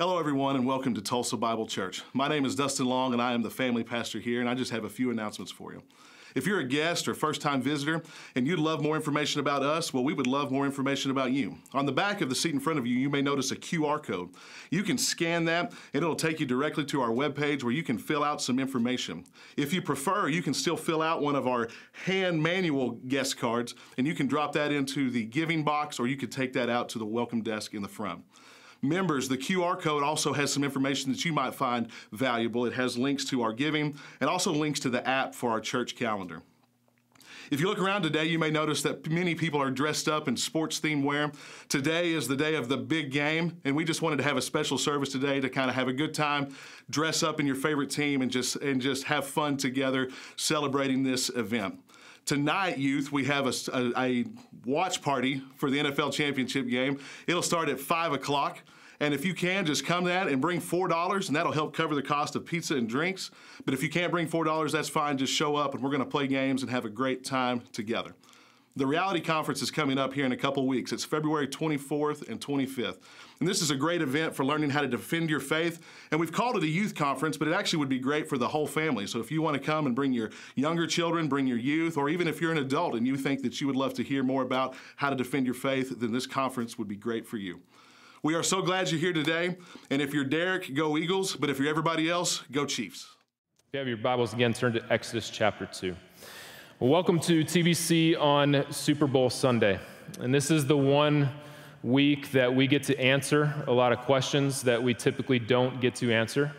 Hello, everyone, and welcome to Tulsa Bible Church. My name is Dustin Long, and I am the family pastor here, and I just have a few announcements for you. If you're a guest or first time visitor and you'd love more information about us, well, we would love more information about you. On the back of the seat in front of you, you may notice a QR code. You can scan that and it'll take you directly to our webpage where you can fill out some information. If you prefer, you can still fill out one of our hand manual guest cards and you can drop that into the giving box or you could take that out to the welcome desk in the front members, the QR code also has some information that you might find valuable. It has links to our giving and also links to the app for our church calendar. If you look around today, you may notice that many people are dressed up in sports themed wear. Today is the day of the big game, and we just wanted to have a special service today to kind of have a good time, dress up in your favorite team, and just and just have fun together celebrating this event. Tonight, youth, we have a, a, a watch party for the NFL championship game. It'll start at 5 o'clock. And if you can, just come that and bring $4, and that'll help cover the cost of pizza and drinks. But if you can't bring $4, that's fine. Just show up, and we're going to play games and have a great time together. The Reality Conference is coming up here in a couple weeks. It's February 24th and 25th. And this is a great event for learning how to defend your faith. And we've called it a youth conference, but it actually would be great for the whole family. So if you want to come and bring your younger children, bring your youth, or even if you're an adult and you think that you would love to hear more about how to defend your faith, then this conference would be great for you. We are so glad you're here today. And if you're Derek, go Eagles. But if you're everybody else, go Chiefs. If you have your Bibles again, turn to Exodus chapter 2. Well, welcome to TBC on Super Bowl Sunday. And this is the one week that we get to answer a lot of questions that we typically don't get to answer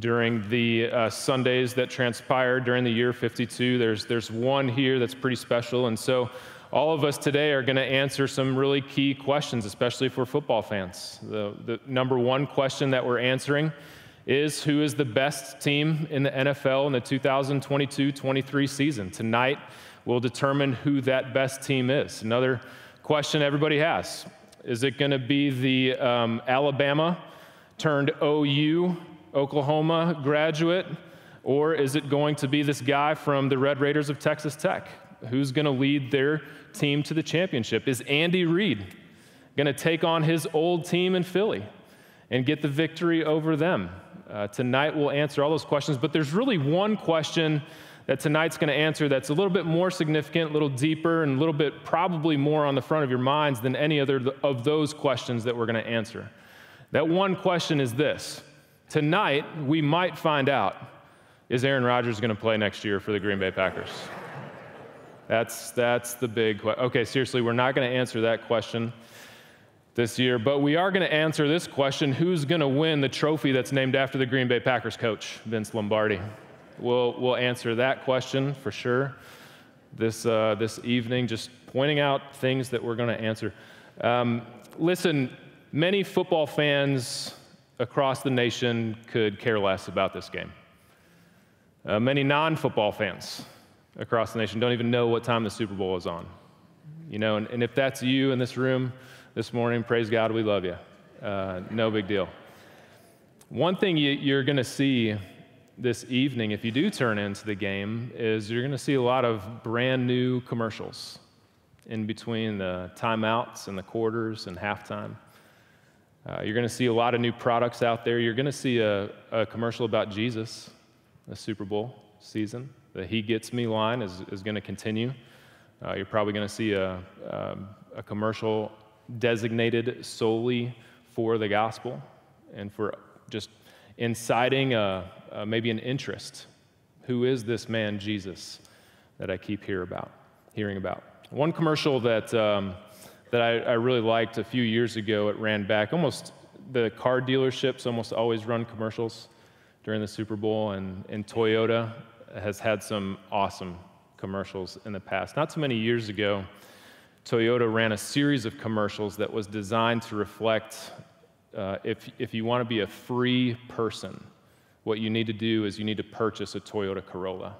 during the uh, Sundays that transpire during the year 52. There's, there's one here that's pretty special. And so all of us today are going to answer some really key questions, especially for football fans. The, the number one question that we're answering is who is the best team in the NFL in the 2022 23 season. Tonight will determine who that best team is. Another question everybody has is it going to be the um, Alabama turned OU, Oklahoma graduate, or is it going to be this guy from the Red Raiders of Texas Tech? Who's going to lead their team to the championship? Is Andy Reid going to take on his old team in Philly and get the victory over them? Uh, tonight we'll answer all those questions, but there's really one question that tonight's going to answer that's a little bit more significant, a little deeper, and a little bit probably more on the front of your minds than any other of those questions that we're going to answer. That one question is this Tonight, we might find out is Aaron Rodgers going to play next year for the Green Bay Packers? That's, that's the big question. Okay, seriously, we're not going to answer that question this year, but we are going to answer this question who's going to win the trophy that's named after the Green Bay Packers coach, Vince Lombardi? We'll, we'll answer that question for sure this, uh, this evening, just pointing out things that we're going to answer. Um, listen, many football fans across the nation could care less about this game. Uh, many non football fans across the nation don't even know what time the Super Bowl is on. You know, and, and if that's you in this room, this morning. Praise God, we love you. Uh, no big deal. One thing you, you're going to see this evening, if you do turn into the game, is you're going to see a lot of brand new commercials in between the timeouts and the quarters and halftime. Uh, you're going to see a lot of new products out there. You're going to see a, a commercial about Jesus, the Super Bowl season. The He Gets Me line is, is going to continue. Uh, you're probably going to see a, a, a commercial designated solely for the gospel and for just inciting a, a, maybe an interest. Who is this man, Jesus, that I keep hear about, hearing about? One commercial that, um, that I, I really liked a few years ago, it ran back almost, the car dealerships almost always run commercials during the Super Bowl, and, and Toyota has had some awesome commercials in the past. Not too many years ago, Toyota ran a series of commercials that was designed to reflect uh, if, if you want to be a free person, what you need to do is you need to purchase a Toyota Corolla.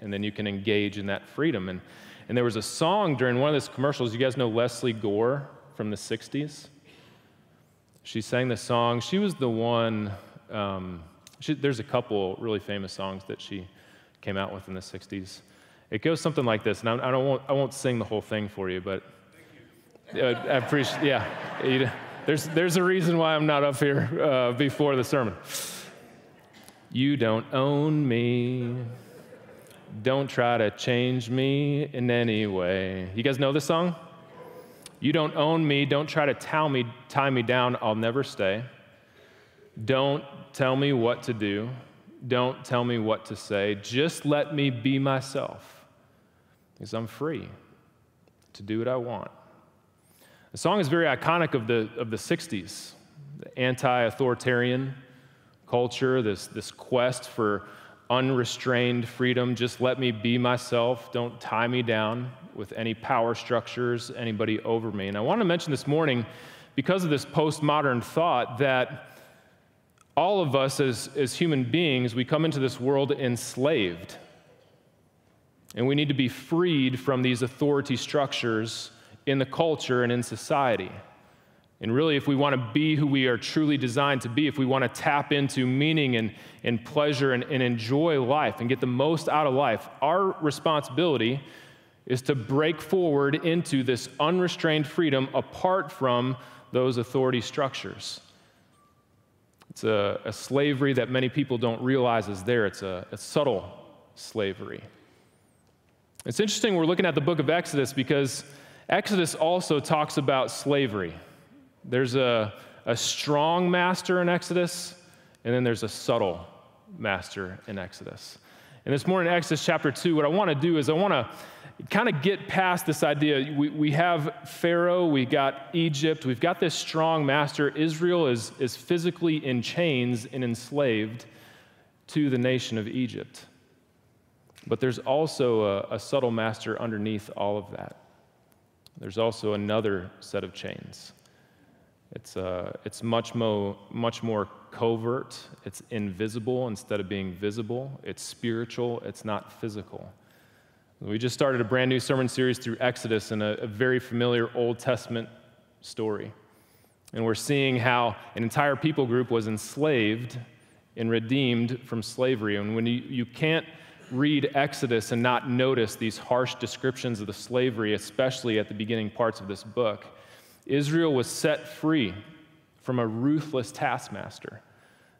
And then you can engage in that freedom. And, and there was a song during one of those commercials. You guys know Lesley Gore from the 60s? She sang the song. She was the one, um, she, there's a couple really famous songs that she came out with in the 60s. It goes something like this, and I, I, don't want, I won't sing the whole thing for you, but uh, I appreciate, yeah. there's, there's a reason why I'm not up here uh, before the sermon. You don't own me. Don't try to change me in any way. You guys know this song? You don't own me. Don't try to tell me, tie me down. I'll never stay. Don't tell me what to do. Don't tell me what to say. Just let me be myself because I'm free to do what I want. The song is very iconic of the, of the 60s, the anti authoritarian culture, this, this quest for unrestrained freedom. Just let me be myself. Don't tie me down with any power structures, anybody over me. And I want to mention this morning, because of this postmodern thought, that all of us as, as human beings, we come into this world enslaved. And we need to be freed from these authority structures in the culture and in society. And really, if we want to be who we are truly designed to be, if we want to tap into meaning and, and pleasure and, and enjoy life and get the most out of life, our responsibility is to break forward into this unrestrained freedom apart from those authority structures. It's a, a slavery that many people don't realize is there, it's a, a subtle slavery. It's interesting, we're looking at the book of Exodus because Exodus also talks about slavery. There's a, a strong master in Exodus, and then there's a subtle master in Exodus. And this morning, Exodus chapter 2, what I want to do is I want to kind of get past this idea. We, we have Pharaoh, we got Egypt, we've got this strong master. Israel is, is physically in chains and enslaved to the nation of Egypt. But there's also a, a subtle master underneath all of that. There's also another set of chains. It's, uh, it's much, mo- much more covert, it's invisible instead of being visible, it's spiritual, it's not physical. We just started a brand new sermon series through Exodus and a, a very familiar Old Testament story. And we're seeing how an entire people group was enslaved and redeemed from slavery. And when you, you can't read Exodus and not notice these harsh descriptions of the slavery, especially at the beginning parts of this book, Israel was set free from a ruthless taskmaster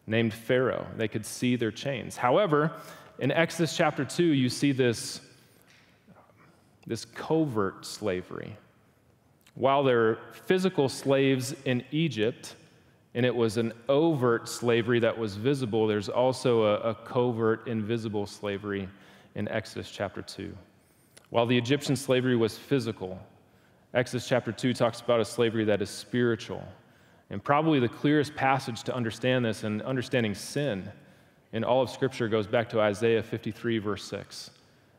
named Pharaoh. They could see their chains. However, in Exodus chapter 2, you see this this covert slavery. While they're physical slaves in Egypt, and it was an overt slavery that was visible, there's also a, a covert, invisible slavery in Exodus chapter 2. While the Egyptian slavery was physical, Exodus chapter 2 talks about a slavery that is spiritual. And probably the clearest passage to understand this and understanding sin in all of Scripture goes back to Isaiah 53, verse 6.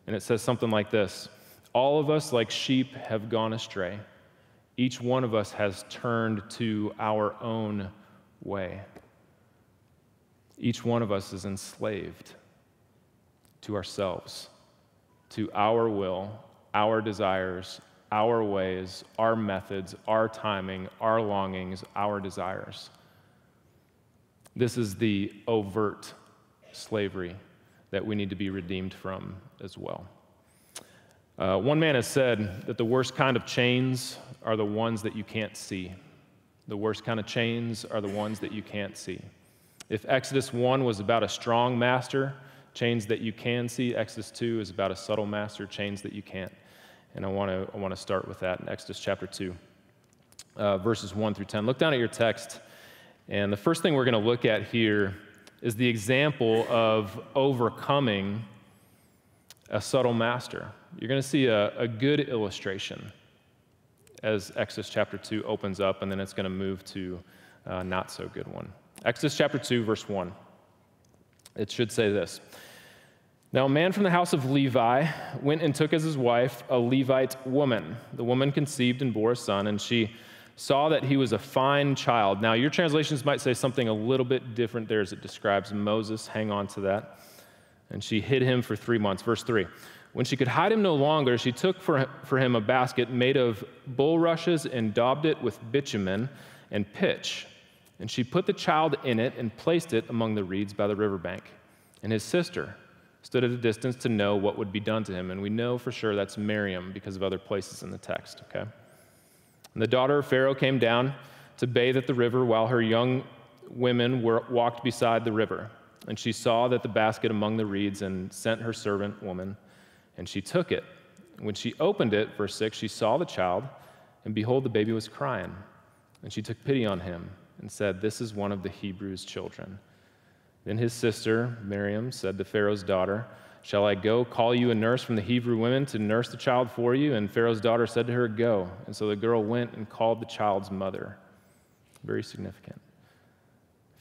And it says something like this all of us, like sheep, have gone astray. Each one of us has turned to our own way. Each one of us is enslaved to ourselves, to our will, our desires, our ways, our methods, our timing, our longings, our desires. This is the overt slavery that we need to be redeemed from as well. Uh, one man has said that the worst kind of chains are the ones that you can't see. The worst kind of chains are the ones that you can't see. If Exodus 1 was about a strong master, chains that you can see, Exodus 2 is about a subtle master, chains that you can't. And I want to I want to start with that in Exodus chapter 2, uh, verses 1 through 10. Look down at your text, and the first thing we're going to look at here is the example of overcoming a subtle master you're going to see a, a good illustration as Exodus chapter 2 opens up, and then it's going to move to a not so good one. Exodus chapter 2, verse 1. It should say this Now, a man from the house of Levi went and took as his wife a Levite woman. The woman conceived and bore a son, and she saw that he was a fine child. Now, your translations might say something a little bit different there as it describes Moses. Hang on to that. And she hid him for three months. Verse 3. When she could hide him no longer, she took for, for him a basket made of bulrushes and daubed it with bitumen and pitch. And she put the child in it and placed it among the reeds by the riverbank. And his sister stood at a distance to know what would be done to him. And we know for sure that's Miriam because of other places in the text, okay? And the daughter of Pharaoh came down to bathe at the river while her young women were, walked beside the river. And she saw that the basket among the reeds and sent her servant woman, and she took it. When she opened it, verse 6, she saw the child, and behold, the baby was crying. And she took pity on him and said, This is one of the Hebrews' children. Then his sister, Miriam, said to Pharaoh's daughter, Shall I go call you a nurse from the Hebrew women to nurse the child for you? And Pharaoh's daughter said to her, Go. And so the girl went and called the child's mother. Very significant.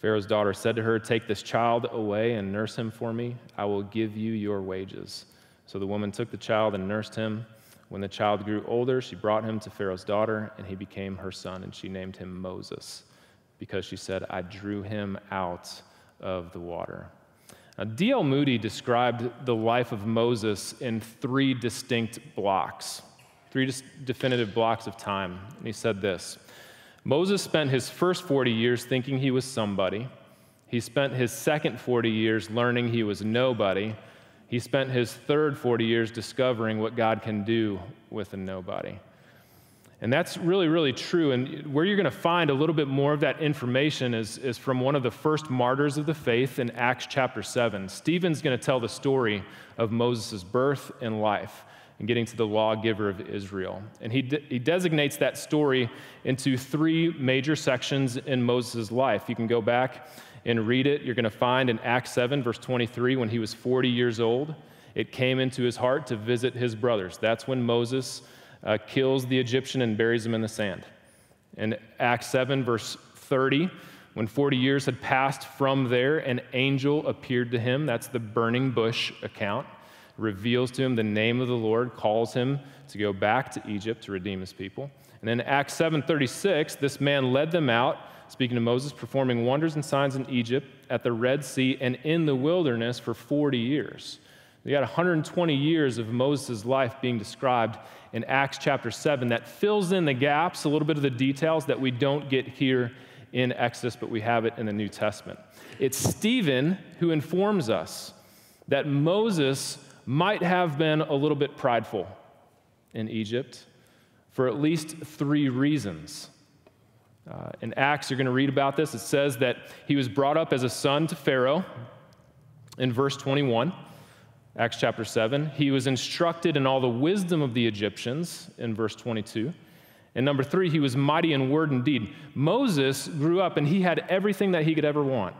Pharaoh's daughter said to her, Take this child away and nurse him for me. I will give you your wages. So the woman took the child and nursed him. When the child grew older, she brought him to Pharaoh's daughter, and he became her son, and she named him Moses, because she said, I drew him out of the water. D.L. Moody described the life of Moses in three distinct blocks, three dis- definitive blocks of time. And he said this Moses spent his first 40 years thinking he was somebody. He spent his second 40 years learning he was nobody. He spent his third 40 years discovering what God can do with a nobody. And that's really, really true. And where you're going to find a little bit more of that information is, is from one of the first martyrs of the faith in Acts chapter 7. Stephen's going to tell the story of Moses' birth and life and getting to the lawgiver of Israel. And he, de- he designates that story into three major sections in Moses' life. You can go back and read it. You're going to find in Acts 7, verse 23, when he was 40 years old, it came into his heart to visit his brothers. That's when Moses uh, kills the Egyptian and buries him in the sand. In Acts 7, verse 30, when 40 years had passed from there, an angel appeared to him. That's the burning bush account reveals to him the name of the Lord, calls him to go back to Egypt to redeem his people. And then Acts 7:36, this man led them out, speaking to Moses, performing wonders and signs in Egypt, at the Red Sea, and in the wilderness for 40 years. We got 120 years of Moses' life being described in Acts chapter 7 that fills in the gaps, a little bit of the details that we don't get here in Exodus, but we have it in the New Testament. It's Stephen who informs us that Moses might have been a little bit prideful in Egypt for at least three reasons. Uh, in Acts, you're going to read about this. It says that he was brought up as a son to Pharaoh in verse 21, Acts chapter 7. He was instructed in all the wisdom of the Egyptians in verse 22. And number three, he was mighty in word and deed. Moses grew up and he had everything that he could ever want.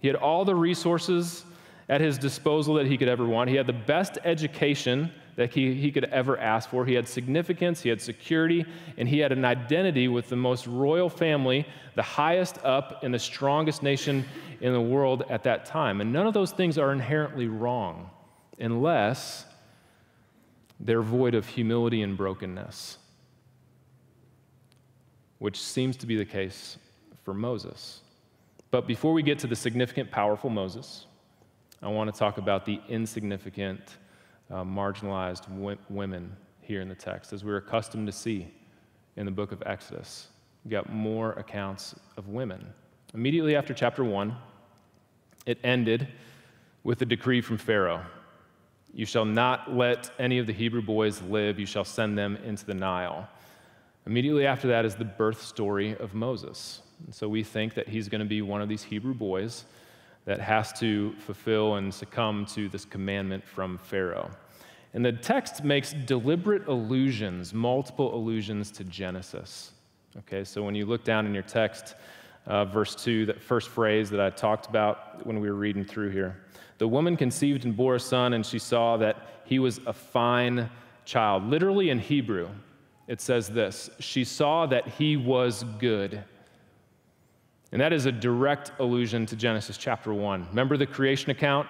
He had all the resources at his disposal that he could ever want. He had the best education that he, he could ever ask for. He had significance, he had security, and he had an identity with the most royal family, the highest up and the strongest nation in the world at that time. And none of those things are inherently wrong unless they're void of humility and brokenness, which seems to be the case for Moses. But before we get to the significant, powerful Moses, I want to talk about the insignificant, uh, marginalized women here in the text, as we're accustomed to see in the book of Exodus. We got more accounts of women. Immediately after chapter 1, it ended with a decree from Pharaoh You shall not let any of the Hebrew boys live, you shall send them into the Nile. Immediately after that is the birth story of Moses. And so we think that he's going to be one of these Hebrew boys that has to fulfill and succumb to this commandment from Pharaoh. And the text makes deliberate allusions, multiple allusions to Genesis. Okay, so when you look down in your text, uh, verse 2, that first phrase that I talked about when we were reading through here. The woman conceived and bore a son, and she saw that he was a fine child. Literally in Hebrew, it says this She saw that he was good. And that is a direct allusion to Genesis chapter 1. Remember the creation account?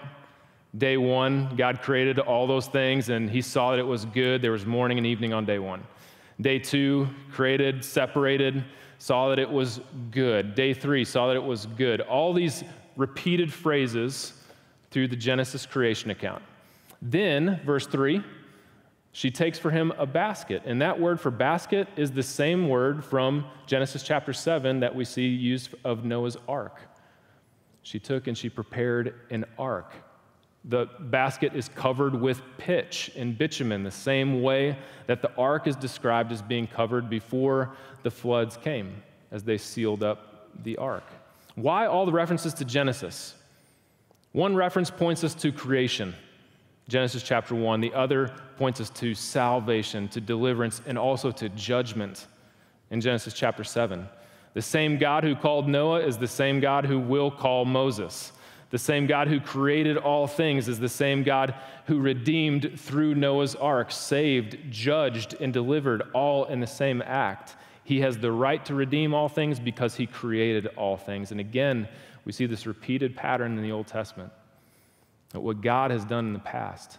Day one, God created all those things and he saw that it was good. There was morning and evening on day one. Day two, created, separated, saw that it was good. Day three, saw that it was good. All these repeated phrases through the Genesis creation account. Then, verse three, she takes for him a basket. And that word for basket is the same word from Genesis chapter 7 that we see used of Noah's ark. She took and she prepared an ark. The basket is covered with pitch and bitumen, the same way that the ark is described as being covered before the floods came. as they sealed up the ark. Why all the references to Genesis? One reference points us to creation, Genesis chapter 1. The other points us to salvation, to deliverance, and also to judgment in Genesis chapter 7. The same God who called Noah is the same God who will call Moses. The same God who created all things is the same God who redeemed through Noah's ark, saved, judged, and delivered all in the same act. He has the right to redeem all things because he created all things. And again, we see this repeated pattern in the Old Testament. That what God has done in the past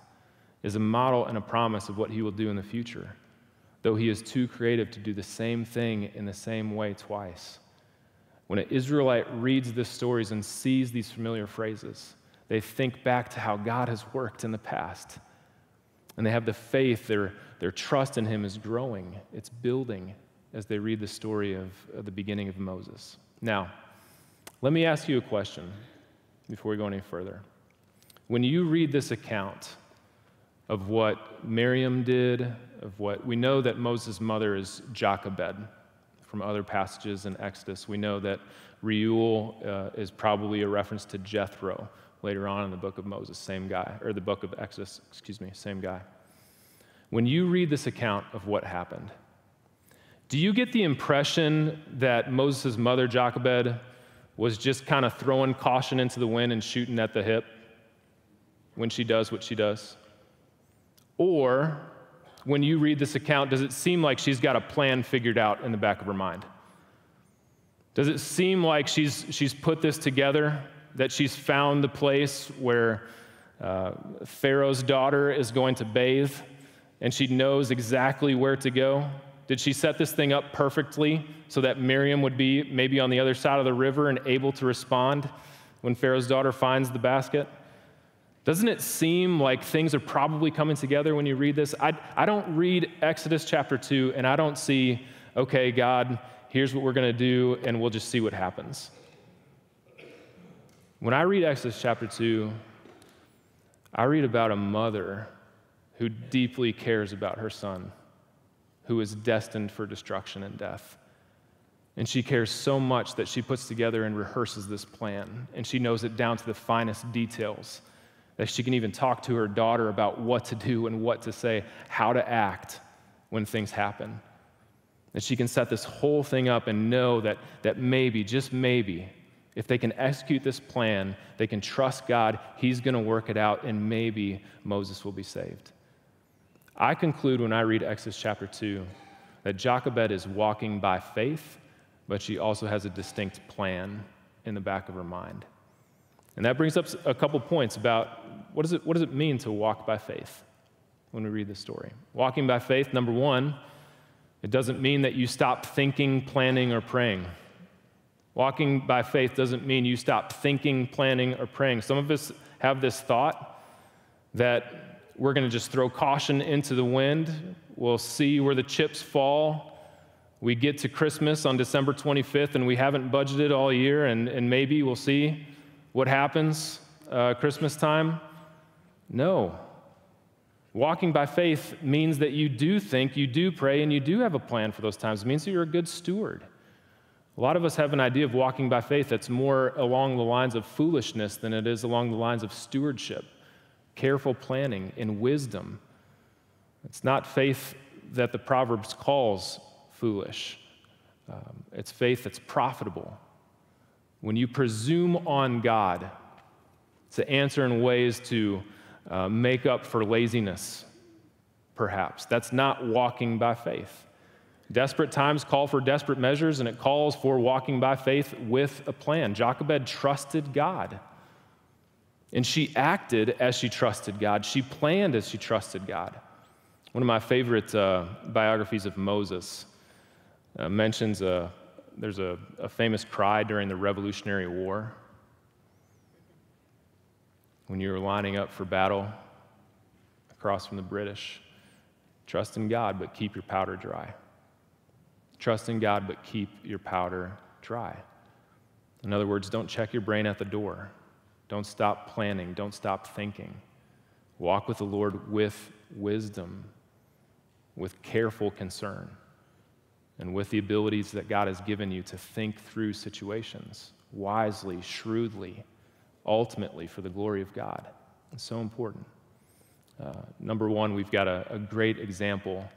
is a model and a promise of what he will do in the future, though he is too creative to do the same thing in the same way twice. When an Israelite reads these stories and sees these familiar phrases, they think back to how God has worked in the past. And they have the faith, their, their trust in Him is growing, it's building as they read the story of, of the beginning of Moses. Now, let me ask you a question before we go any further. When you read this account of what Miriam did, of what we know that Moses' mother is Jochebed, from other passages in Exodus. We know that Reuel uh, is probably a reference to Jethro later on in the book of Moses, same guy, or the book of Exodus, excuse me, same guy. When you read this account of what happened, do you get the impression that Moses' mother, Jochebed, was just kind of throwing caution into the wind and shooting at the hip when she does what she does? Or when you read this account, does it seem like she's got a plan figured out in the back of her mind? Does it seem like she's, she's put this together, that she's found the place where uh, Pharaoh's daughter is going to bathe and she knows exactly where to go? Did she set this thing up perfectly so that Miriam would be maybe on the other side of the river and able to respond when Pharaoh's daughter finds the basket? Doesn't it seem like things are probably coming together when you read this? I, I don't read Exodus chapter 2 and I don't see, okay, God, here's what we're going to do, and we'll just see what happens. When I read Exodus chapter 2, I read about a mother who deeply cares about her son, who is destined for destruction and death. And she cares so much that she puts together and rehearses this plan, and she knows it down to the finest details that she can even talk to her daughter about what to do and what to say, how to act when things happen. That she can set this whole thing up and know that, that maybe, just maybe, if they can execute this plan, they can trust God, He's going to work it out, and maybe Moses will be saved. I conclude when I read Exodus chapter 2 that Jochebed is walking by faith, but she also has a distinct plan in the back of her mind. And that brings up a couple points about what does, it, what does it mean to walk by faith when we read this story. Walking by faith, number one, it doesn't mean that you stop thinking, planning, or praying. Walking by faith doesn't mean you stop thinking, planning, or praying. Some of us have this thought that we're going to just throw caution into the wind. We'll see where the chips fall. We get to Christmas on December 25th and we haven't budgeted all year, and, and maybe we'll see what happens uh, Christmas time? No. Walking by faith means that you do think, you do pray, and you do have a plan for those times. It means that you're a good steward. A lot of us have an idea of walking by faith that's more along the lines of foolishness than it is along the lines of stewardship, careful planning, and wisdom. It's not faith that the Proverbs calls foolish, um, it's faith that's profitable, when you presume on God to answer in ways to uh, make up for laziness, perhaps, that's not walking by faith. Desperate times call for desperate measures, and it calls for walking by faith with a plan. Jochebed trusted God. And she acted as she trusted God. She planned as she trusted God. One of my favorite uh, biographies of Moses uh, mentions a, there's a, a famous cry during the Revolutionary War when you were lining up for battle across from the British. Trust in God, but keep your powder dry. Trust in God, but keep your powder dry. In other words, don't check your brain at the door. Don't stop planning. Don't stop thinking. Walk with the Lord with wisdom, with careful concern. And with the abilities that God has given you to think through situations wisely, shrewdly, ultimately for the glory of God. It's so important. Uh, number one, we've got a, a great example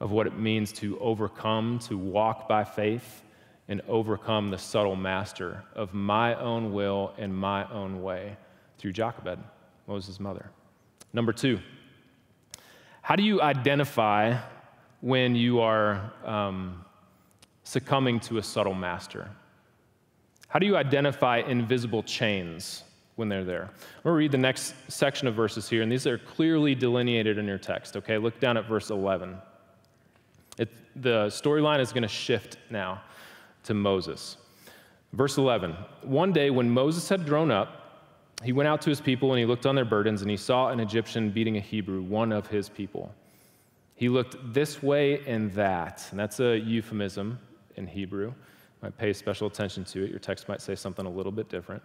of what it means to overcome, to walk by faith, and overcome the subtle master of my own will and my own way through Jochebed, Moses' mother. Number two, how do you identify when you are um, succumbing to a subtle master? How do you identify invisible chains when they're there? I'm going to read the next section of verses here, and these are clearly delineated in your text, okay? Look down at verse 11. It, the storyline is going to shift now to Moses. Verse 11 One day when Moses had grown up, he went out to his people and he looked on their burdens, and he saw an Egyptian beating a Hebrew, one of his people. He looked this way and that, and that's a euphemism in Hebrew. Might pay special attention to it. Your text might say something a little bit different.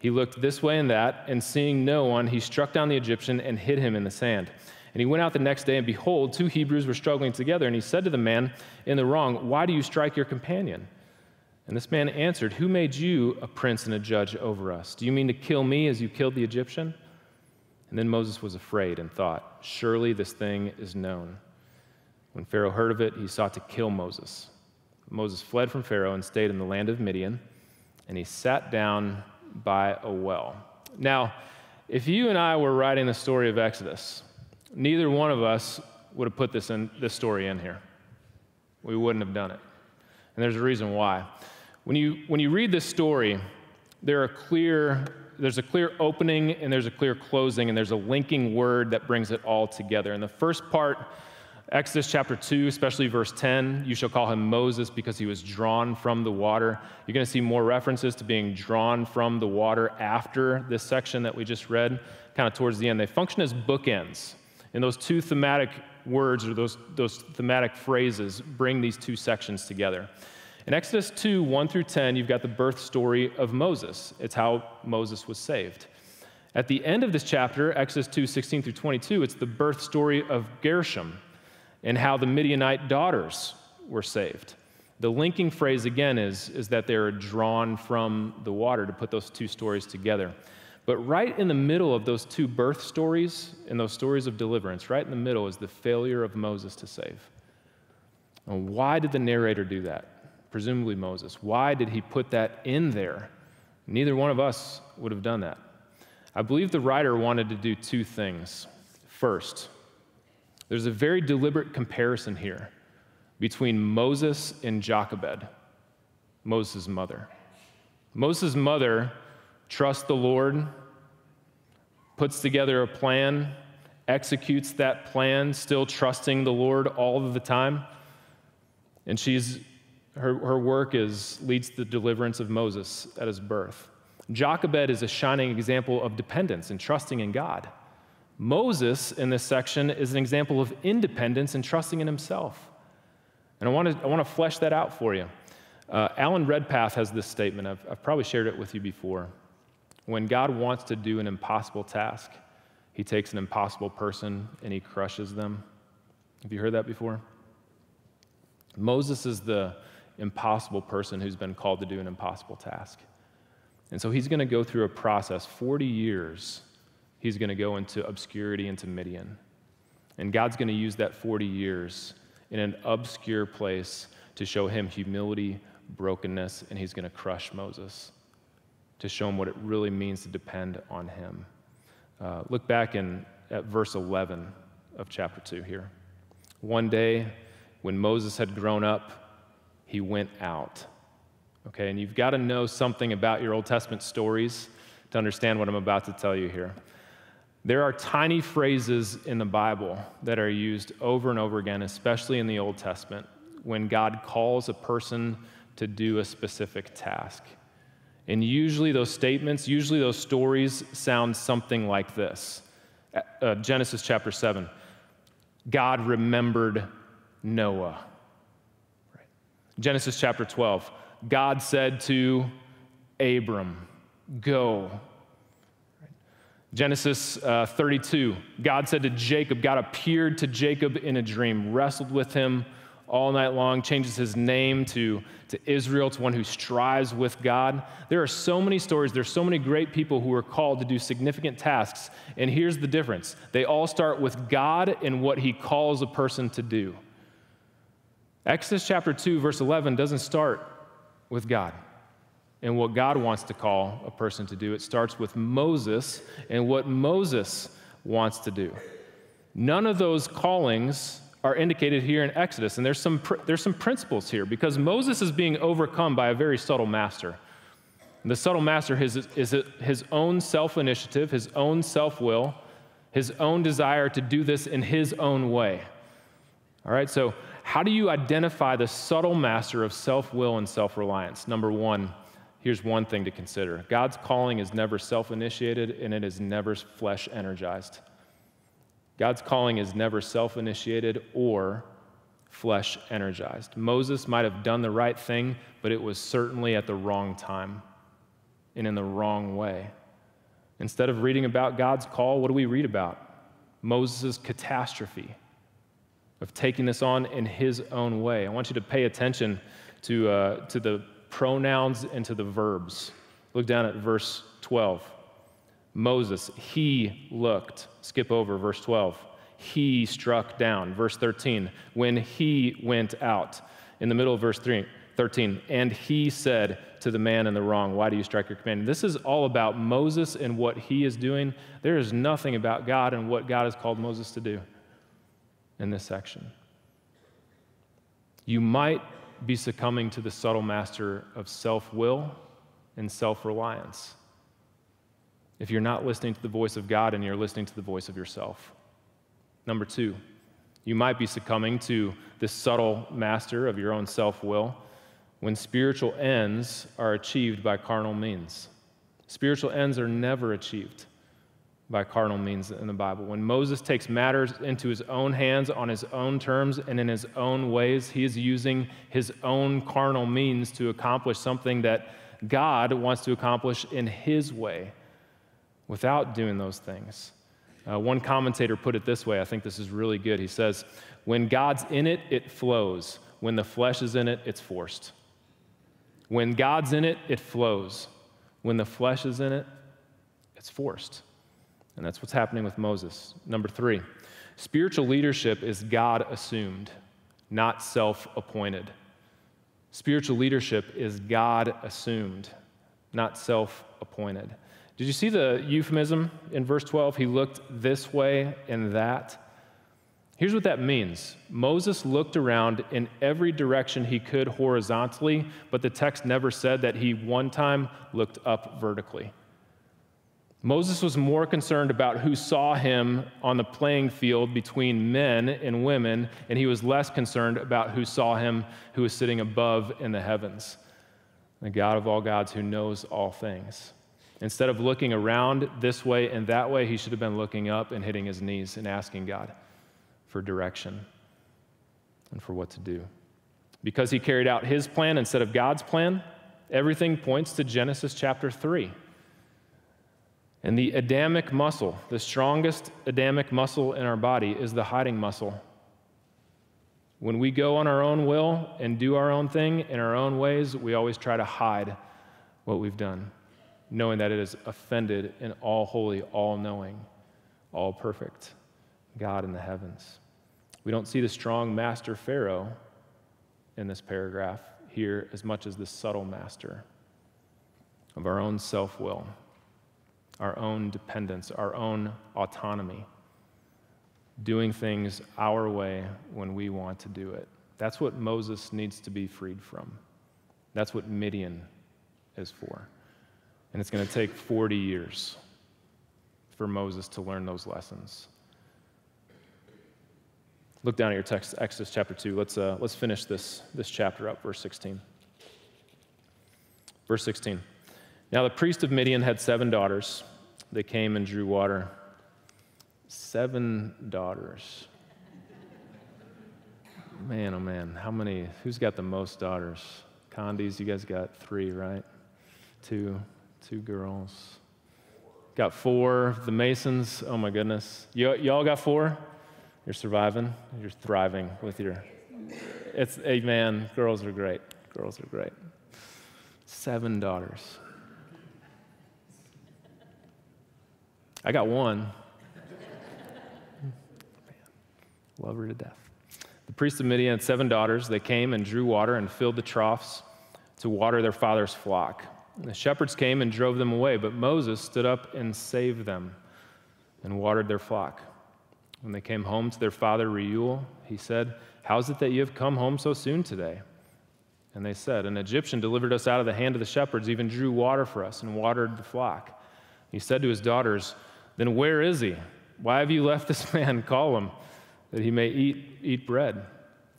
He looked this way and that, and seeing no one, he struck down the Egyptian and hid him in the sand. And he went out the next day, and behold, two Hebrews were struggling together. And he said to the man in the wrong, Why do you strike your companion? And this man answered, Who made you a prince and a judge over us? Do you mean to kill me as you killed the Egyptian? And then Moses was afraid and thought, Surely this thing is known. When Pharaoh heard of it, he sought to kill Moses. Moses fled from Pharaoh and stayed in the land of Midian, and he sat down by a well. Now, if you and I were writing the story of Exodus, neither one of us would have put this, in, this story in here. We wouldn't have done it. And there's a reason why. When you, when you read this story, there are clear, there's a clear opening and there's a clear closing, and there's a linking word that brings it all together. And the first part, Exodus chapter 2, especially verse 10, you shall call him Moses because he was drawn from the water. You're going to see more references to being drawn from the water after this section that we just read, kind of towards the end. They function as bookends. And those two thematic words or those, those thematic phrases bring these two sections together. In Exodus 2 1 through 10, you've got the birth story of Moses. It's how Moses was saved. At the end of this chapter, Exodus 2 16 through 22, it's the birth story of Gershom and how the Midianite daughters were saved. The linking phrase again is, is that they are drawn from the water to put those two stories together. But right in the middle of those two birth stories and those stories of deliverance, right in the middle is the failure of Moses to save. And why did the narrator do that? Presumably Moses. Why did he put that in there? Neither one of us would have done that. I believe the writer wanted to do two things. First, there's a very deliberate comparison here between Moses and Jochebed, Moses' mother. Moses' mother trusts the Lord, puts together a plan, executes that plan, still trusting the Lord all of the time. And she's, her, her work is, leads to the deliverance of Moses at his birth. Jochebed is a shining example of dependence and trusting in God. Moses, in this section, is an example of independence and trusting in himself. And I want to, I want to flesh that out for you. Uh, Alan Redpath has this statement. I've, I've probably shared it with you before. When God wants to do an impossible task, he takes an impossible person and he crushes them. Have you heard that before? Moses is the impossible person who's been called to do an impossible task. And so he's going to go through a process 40 years he's going to go into obscurity into Midian. And God's going to use that 40 years in an obscure place to show him humility, brokenness, and he's going to crush Moses to show him what it really means to depend on him. Uh, look back in, at verse 11 of chapter 2 here. One day, when Moses had grown up, he went out. Okay, and you've got to know something about your Old Testament stories to understand what I'm about to tell you here. There are tiny phrases in the Bible that are used over and over again, especially in the Old Testament, when God calls a person to do a specific task. And usually, those statements, usually, those stories sound something like this uh, Genesis chapter 7. God remembered Noah. Genesis chapter 12. God said to Abram, Go Genesis uh, 32, God said to Jacob, God appeared to Jacob in a dream, wrestled with him all night long, changes his name to, to Israel, to one who strives with God. There are so many stories, there's so many great people who are called to do significant tasks. And here's the difference they all start with God and what he calls a person to do. Exodus chapter 2, verse 11 doesn't start with God and what God wants to call a person to do. It starts with Moses and what Moses wants to do. None of those callings are indicated here in Exodus, and there's some, there's some principles here because Moses is being overcome by a very subtle master. And the subtle master is, is his own self initiative, his own self will, his own desire to do this in his own way. All right, so how do you identify the subtle master of self will and self reliance? Number one, here's one thing to consider God's calling is never self initiated and it is never flesh energized. God's calling is never self initiated or flesh energized. Moses might have done the right thing, but it was certainly at the wrong time and in the wrong way. Instead of reading about God's call, what do we read about? Moses' catastrophe of taking this on in his own way. I want you to pay attention to, uh, to the pronouns and to the verbs. Look down at verse 12. Moses, he looked. Skip over verse 12. He struck down. Verse 13, when he went out. In the middle of verse 3, 13, and he said to the man in the wrong, Why do you strike your companion? This is all about Moses and what he is doing. There is nothing about God and what God has called Moses to do in this section. You might be succumbing to the subtle master of self will and self reliance if you're not listening to the voice of God and you're listening to the voice of yourself. Number two, you might be succumbing to this subtle master of your own self will when spiritual ends are achieved by carnal means. Spiritual ends are never achieved by carnal means in the Bible. When Moses takes matters into his own hands on his own terms and in his own ways, he is using his own carnal means to accomplish something that God wants to accomplish in his way without doing those things. Uh, one commentator put it this way I think this is really good. He says, When God's in it, it flows. When the flesh is in it, it's forced. When God's in it, it flows. When the flesh is in it, it's forced. And that's what's happening with Moses. Number three, spiritual leadership is God assumed, not self appointed. Spiritual leadership is God assumed, not self appointed. Did you see the euphemism in verse 12? He looked this way and that. Here's what that means Moses looked around in every direction he could horizontally, but the text never said that he one time looked up vertically. Moses was more concerned about who saw him on the playing field between men and women, and he was less concerned about who saw him who was sitting above in the heavens, the God of all gods who knows all things. Instead of looking around this way and that way, he should have been looking up and hitting his knees and asking God for direction and for what to do. Because he carried out his plan instead of God's plan, everything points to Genesis chapter 3. And the Adamic muscle, the strongest Adamic muscle in our body, is the hiding muscle. When we go on our own will and do our own thing in our own ways, we always try to hide what we've done, knowing that it is offended in all holy, all knowing, all perfect God in the heavens. We don't see the strong master Pharaoh in this paragraph here as much as the subtle master of our own self will our own dependence, our own autonomy, doing things our way when we want to do it. That's what Moses needs to be freed from. That's what Midian is for. And it's going to take 40 years for Moses to learn those lessons. Look down at your text, Exodus chapter 2. Let's, uh, let's finish this, this chapter up, verse 16. Verse 16. Now the priest of Midian had seven daughters. They came and drew water. Seven daughters. Man, oh man, how many? Who's got the most daughters? Condies, you guys got three, right? Two, two girls. Got four. The Masons, oh my goodness. Y- y'all got four? You're surviving. You're thriving with your It's a man, girls are great. Girls are great. Seven daughters. I got one. Love her to death. The priest of Midian had seven daughters. They came and drew water and filled the troughs to water their father's flock. The shepherds came and drove them away, but Moses stood up and saved them and watered their flock. When they came home to their father Reuel, he said, How is it that you have come home so soon today? And they said, An Egyptian delivered us out of the hand of the shepherds, even drew water for us and watered the flock. He said to his daughters, Then where is he? Why have you left this man? Call him, that he may eat, eat bread.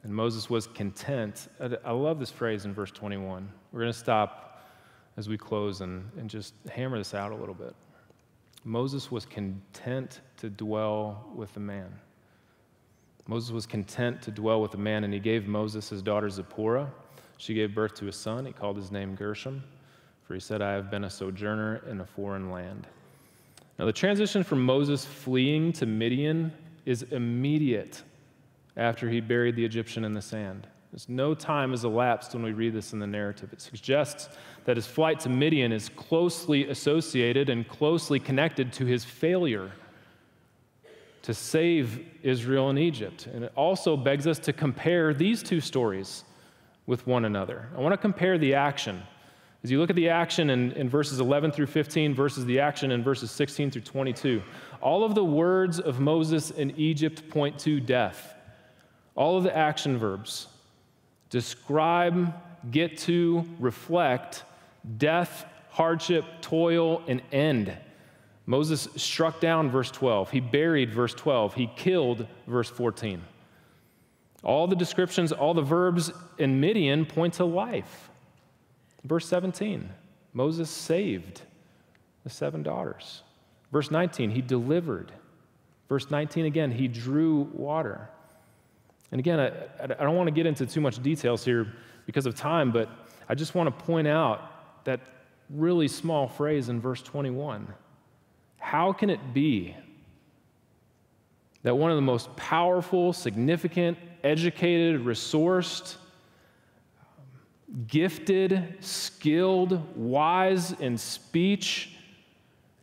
And Moses was content. I love this phrase in verse 21. We're going to stop as we close and, and just hammer this out a little bit. Moses was content to dwell with the man. Moses was content to dwell with the man, and he gave Moses his daughter Zipporah. She gave birth to a son. He called his name Gershom, for he said, I have been a sojourner in a foreign land. Now, the transition from Moses fleeing to Midian is immediate after he buried the Egyptian in the sand. There's no time has elapsed when we read this in the narrative. It suggests that his flight to Midian is closely associated and closely connected to his failure to save Israel and Egypt. And it also begs us to compare these two stories with one another. I want to compare the action. As you look at the action in, in verses 11 through 15 versus the action in verses 16 through 22, all of the words of Moses in Egypt point to death. All of the action verbs describe, get to, reflect death, hardship, toil, and end. Moses struck down verse 12. He buried verse 12. He killed verse 14. All the descriptions, all the verbs in Midian point to life. Verse 17, Moses saved the seven daughters. Verse 19, he delivered. Verse 19 again, he drew water. And again, I, I don't want to get into too much details here because of time, but I just want to point out that really small phrase in verse 21. How can it be that one of the most powerful, significant, educated, resourced, gifted, skilled, wise in speech,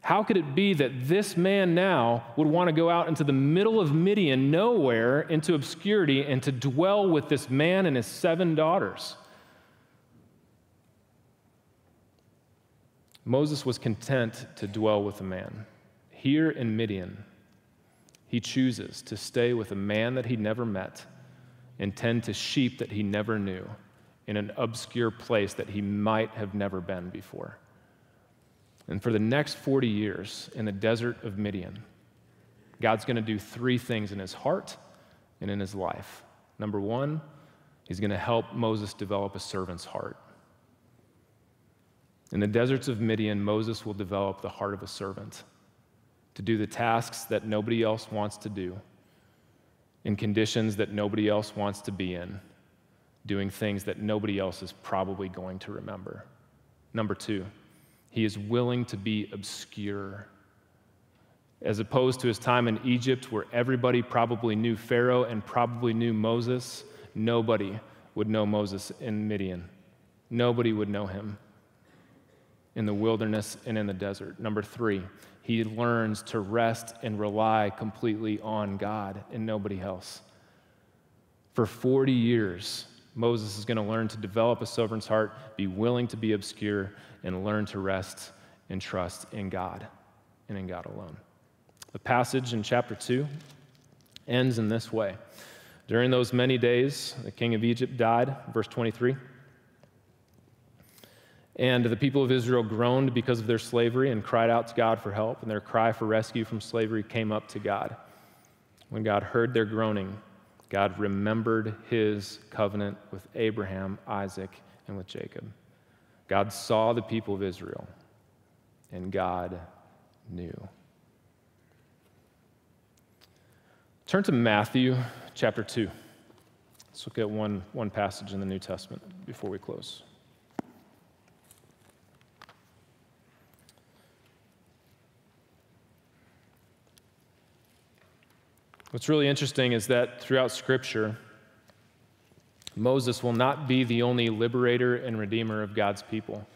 how could it be that this man now would want to go out into the middle of Midian, nowhere, into obscurity, and to dwell with this man and his seven daughters? Moses was content to dwell with a man. Here in Midian, he chooses to stay with a man that he never met and tend to sheep that he never knew in an obscure place that he might have never been before. And for the next 40 years in the desert of Midian, God's going to do three things in his heart and in his life. Number one, he's going to help Moses develop a servant's heart. In the deserts of Midian, Moses will develop the heart of a servant to do the tasks that nobody else wants to do, in conditions that nobody else wants to be in, doing things that nobody else is probably going to remember. Number two, he is willing to be obscure. As opposed to his time in Egypt, where everybody probably knew Pharaoh and probably knew Moses, nobody would know Moses in Midian. Nobody would know him in the wilderness and in the desert. Number three, he learns to rest and rely completely on God and nobody else. For 40 years, Moses is going to learn to develop a servant's heart, be willing to be obscure, and learn to rest and trust in God and in God alone. The passage in chapter 2 ends in this way. During those many days, the king of Egypt died, verse 23. And the people of Israel groaned because of their slavery and cried out to God for help, and their cry for rescue from slavery came up to God. When God heard their groaning, God remembered his covenant with Abraham, Isaac, and with Jacob. God saw the people of Israel, and God knew. Turn to Matthew chapter 2. Let's look at one, one passage in the New Testament before we close. What's really interesting is that throughout Scripture, Moses will not be the only liberator and redeemer of God's people.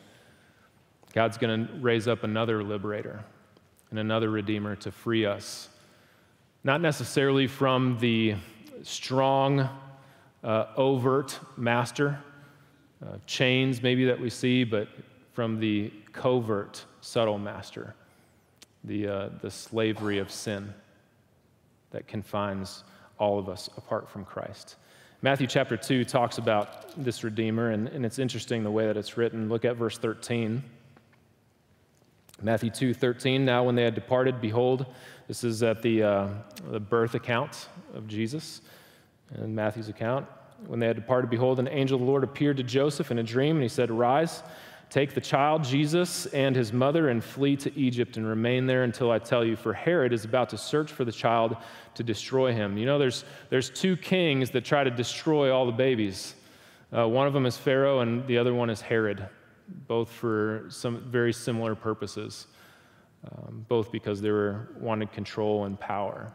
God's going to raise up another liberator and another redeemer to free us, not necessarily from the strong, uh, overt master, uh, chains maybe that we see, but from the covert, subtle master, the, uh, the slavery of sin that confines all of us apart from Christ. Matthew chapter 2 talks about this Redeemer, and, and it's interesting the way that it's written. Look at verse 13. Matthew 2 13. Now, when they had departed, behold, this is at the, uh, the birth account of Jesus in Matthew's account. When they had departed, behold, an angel of the Lord appeared to Joseph in a dream, and he said, Rise, take the child, Jesus, and his mother, and flee to Egypt and remain there until I tell you, for Herod is about to search for the child to destroy him. You know, there's, there's two kings that try to destroy all the babies. Uh, one of them is Pharaoh, and the other one is Herod, both for some very similar purposes, um, both because they were wanted control and power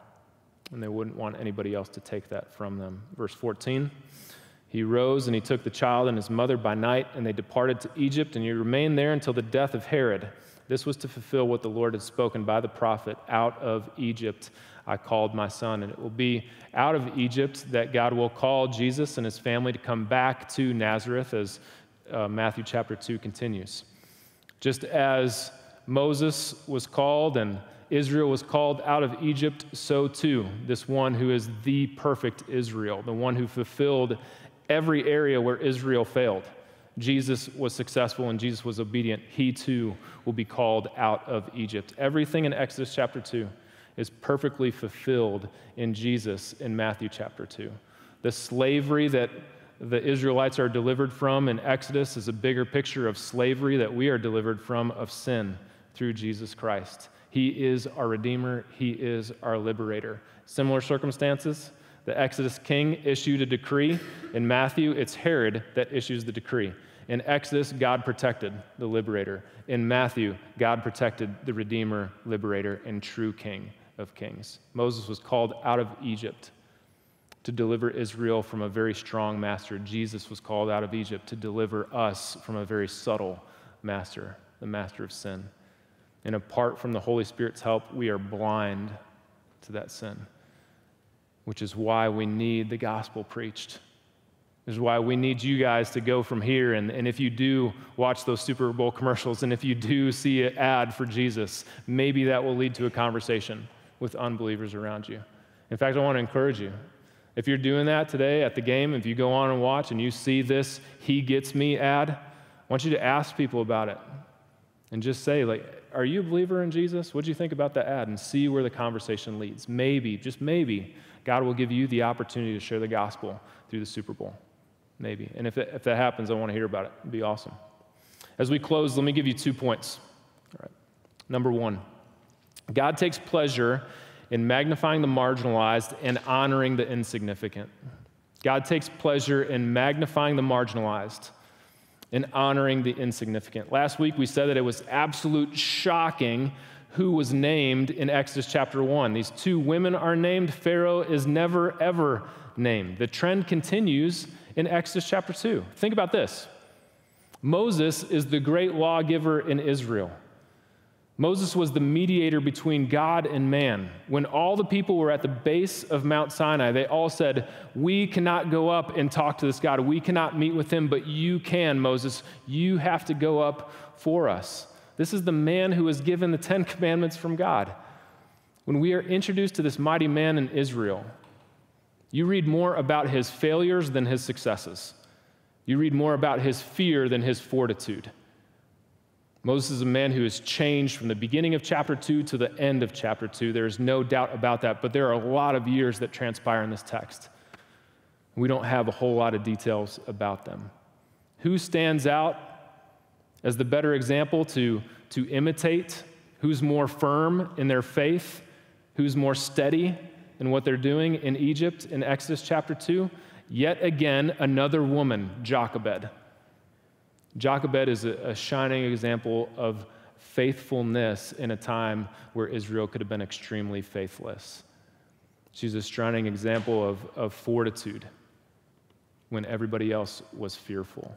and they wouldn't want anybody else to take that from them. Verse 14 He rose and he took the child and his mother by night, and they departed to Egypt, and he remained there until the death of Herod. This was to fulfill what the Lord had spoken by the prophet Out of Egypt I called my son. And it will be out of Egypt that God will call Jesus and his family to come back to Nazareth, as uh, Matthew chapter 2 continues. Just as Moses was called and Israel was called out of Egypt, so too, this one who is the perfect Israel, the one who fulfilled every area where Israel failed. Jesus was successful and Jesus was obedient. He too will be called out of Egypt. Everything in Exodus chapter 2 is perfectly fulfilled in Jesus in Matthew chapter 2. The slavery that the Israelites are delivered from in Exodus is a bigger picture of slavery that we are delivered from of sin through Jesus Christ. He is our Redeemer, He is our liberator. Similar circumstances, the Exodus king issued a decree. In Matthew, it's Herod that issues the decree. In Exodus, God protected the liberator. In Matthew, God protected the Redeemer, liberator, and true King of kings. Moses was called out of Egypt to deliver Israel from a very strong master. Jesus was called out of Egypt to deliver us from a very subtle master, the master of sin. And apart from the Holy Spirit's help, we are blind to that sin, which is why we need the gospel preached. This is why we need you guys to go from here. And, and if you do watch those Super Bowl commercials and if you do see an ad for Jesus, maybe that will lead to a conversation with unbelievers around you. In fact, I want to encourage you. If you're doing that today at the game, if you go on and watch and you see this He Gets Me ad, I want you to ask people about it and just say, like, are you a believer in Jesus? What do you think about that ad? And see where the conversation leads. Maybe, just maybe, God will give you the opportunity to share the gospel through the Super Bowl. Maybe. And if, it, if that happens, I want to hear about it. It'd be awesome. As we close, let me give you two points. All right. Number one, God takes pleasure in magnifying the marginalized and honoring the insignificant. God takes pleasure in magnifying the marginalized and honoring the insignificant. Last week we said that it was absolute shocking who was named in Exodus chapter 1. These two women are named, Pharaoh is never, ever named. The trend continues in Exodus chapter 2. Think about this Moses is the great lawgiver in Israel. Moses was the mediator between God and man. When all the people were at the base of Mount Sinai, they all said, We cannot go up and talk to this God. We cannot meet with him, but you can, Moses. You have to go up for us. This is the man who was given the Ten Commandments from God. When we are introduced to this mighty man in Israel, you read more about his failures than his successes. You read more about his fear than his fortitude. Moses is a man who has changed from the beginning of chapter 2 to the end of chapter 2. There is no doubt about that, but there are a lot of years that transpire in this text. We don't have a whole lot of details about them. Who stands out as the better example to, to imitate? Who's more firm in their faith? Who's more steady in what they're doing in Egypt in Exodus chapter 2? Yet again, another woman, Jochebed. Jochebed is a, a shining example of faithfulness in a time where Israel could have been extremely faithless. She's a shining example of, of fortitude. when everybody else was fearful.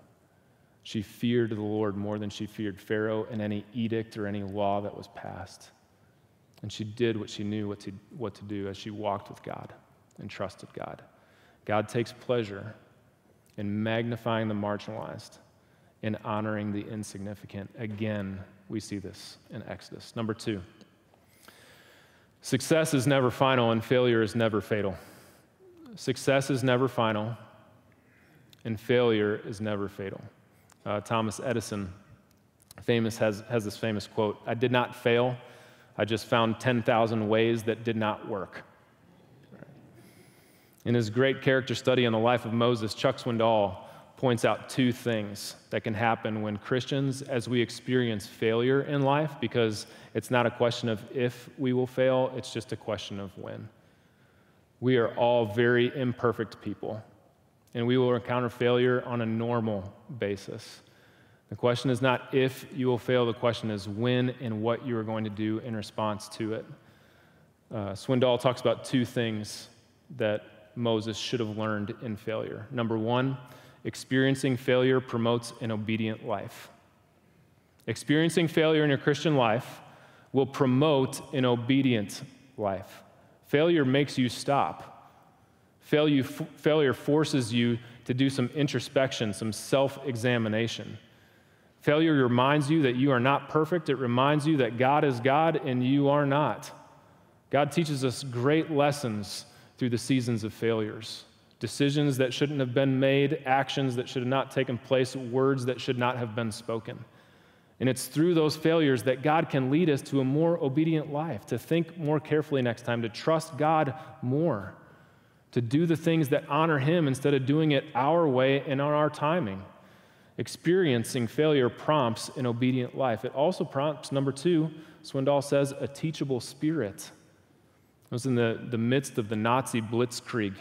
She feared the Lord more than she feared Pharaoh and any edict or any law that was passed. And she did what she knew what to, what to do as she walked with God and trusted God. God takes pleasure in magnifying the marginalized and honoring the insignificant. Again, we see this in Exodus. Number two, success is never final and failure is never fatal. Success is never final and failure is never fatal. Uh, Thomas Edison famous has, has this famous quote I did not fail, I just found 10,000 ways that did not work. In his great character study on the life of Moses, Chuck Swindoll points out two things that can happen when Christians, as we experience failure in life, because it's not a question of if we will fail, it's just a question of when. We are all very imperfect people, and we will encounter failure on a normal basis. The question is not if you will fail, the question is when and what you are going to do in response to it. Uh, Swindoll talks about two things that Moses should have learned in failure. Number one, experiencing failure promotes an obedient life. Experiencing failure in your Christian life will promote an obedient life. Failure makes you stop. Failure, failure forces you to do some introspection, some self examination. Failure reminds you that you are not perfect. It reminds you that God is God and you are not. God teaches us great lessons through the seasons of failures decisions that shouldn't have been made, actions that should have not taken place, words that should not have been spoken. And it's through those failures that God can lead us to a more obedient life, to think more carefully next time, to trust God more, to do the things that honor Him instead of doing it our way and on our timing. Experiencing failure prompts an obedient life. It also prompts, number two, Swindoll says, a teachable spirit. It was in the, the midst of the Nazi blitzkrieg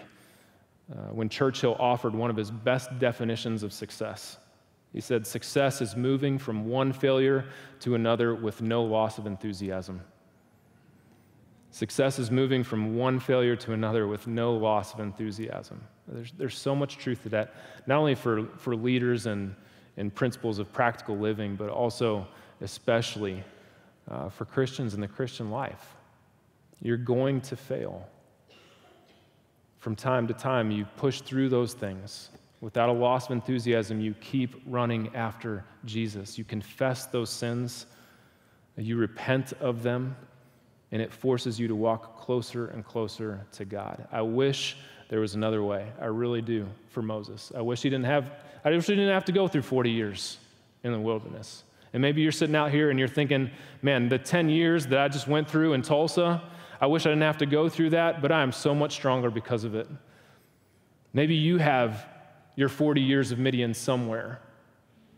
uh, when Churchill offered one of his best definitions of success. He said, Success is moving from one failure to another with no loss of enthusiasm. Success is moving from one failure to another with no loss of enthusiasm. There's, there's so much truth to that, not only for, for leaders and, and principles of practical living, but also, especially, uh, for Christians in the Christian life. You're going to fail. From time to time, you push through those things. Without a loss of enthusiasm, you keep running after Jesus. You confess those sins, you repent of them, and it forces you to walk closer and closer to God. I wish there was another way. I really do for Moses. I wish he didn't have I wish he didn't have to go through 40 years in the wilderness. And maybe you're sitting out here and you're thinking, man, the 10 years that I just went through in Tulsa, I wish I didn't have to go through that, but I am so much stronger because of it. Maybe you have your 40 years of Midian somewhere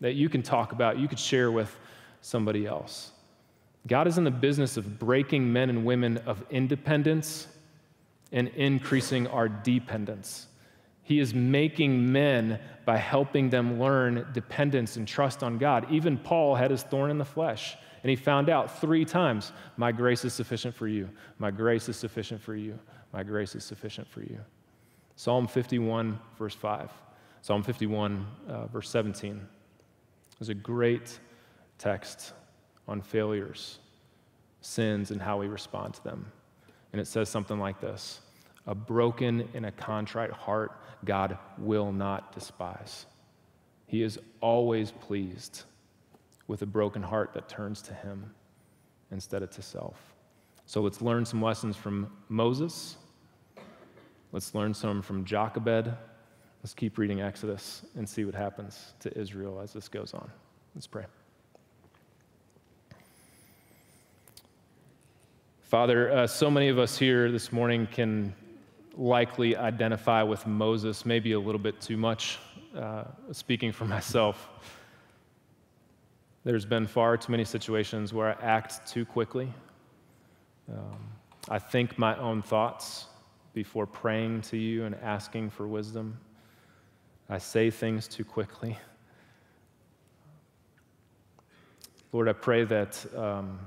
that you can talk about, you could share with somebody else. God is in the business of breaking men and women of independence and increasing our dependence. He is making men by helping them learn dependence and trust on God. Even Paul had his thorn in the flesh. And he found out three times, My grace is sufficient for you. My grace is sufficient for you. My grace is sufficient for you. Psalm 51, verse 5. Psalm 51, uh, verse 17 is a great text on failures, sins, and how we respond to them. And it says something like this A broken and a contrite heart, God will not despise. He is always pleased with a broken heart that turns to Him instead of to self. So let's learn some lessons from Moses. Let's learn some from Jochebed. Let's keep reading Exodus and see what happens to Israel as this goes on. Let's pray. Father, uh, so many of us here this morning can likely identify with Moses, maybe a little bit too much, uh, speaking for myself. There's been far too many situations where I act too quickly. Um, I think my own thoughts before praying to you and asking for wisdom. I say things too quickly. Lord, I pray that um,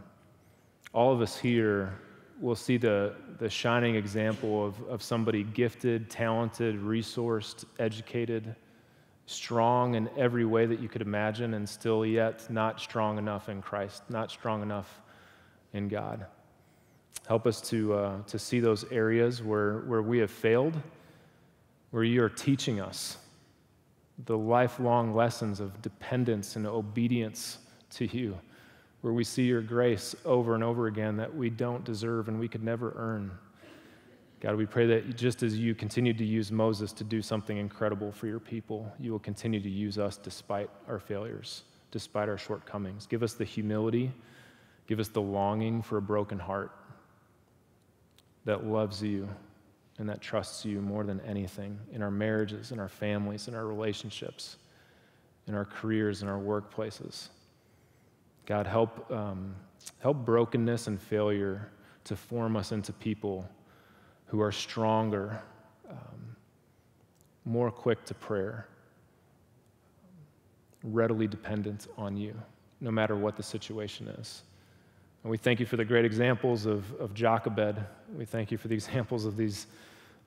all of us here we'll see the, the shining example of, of somebody gifted, talented, resourced, educated, strong in every way that you could imagine, and still yet not strong enough in Christ, not strong enough in God. Help us to, uh, to see those areas where, where we have failed, where you are teaching us the lifelong lessons of dependence and obedience to you, where we see your grace over and over again that we don't deserve and we could never earn. God, we pray that just as you continued to use Moses to do something incredible for your people, you will continue to use us despite our failures, despite our shortcomings. Give us the humility, give us the longing for a broken heart that loves you and that trusts you more than anything in our marriages, in our families, in our relationships, in our careers, in our workplaces. God, help, um, help brokenness and failure to form us into people who are stronger, um, more quick to prayer, readily dependent on you, no matter what the situation is. And we thank you for the great examples of, of Jochebed. We thank you for the examples of these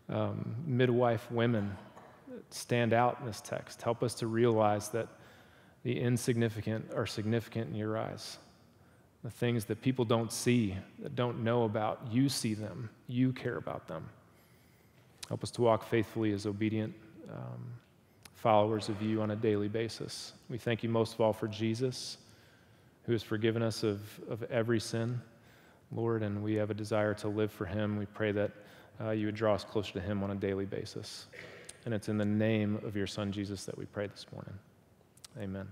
um, midwife women that stand out in this text. Help us to realize that the insignificant are significant in your eyes. The things that people don't see, that don't know about, you see them, you care about them. Help us to walk faithfully as obedient um, followers of you on a daily basis. We thank you most of all for Jesus, who has forgiven us of, of every sin, Lord, and we have a desire to live for him. We pray that uh, you would draw us closer to him on a daily basis. And it's in the name of your son, Jesus, that we pray this morning. Amen.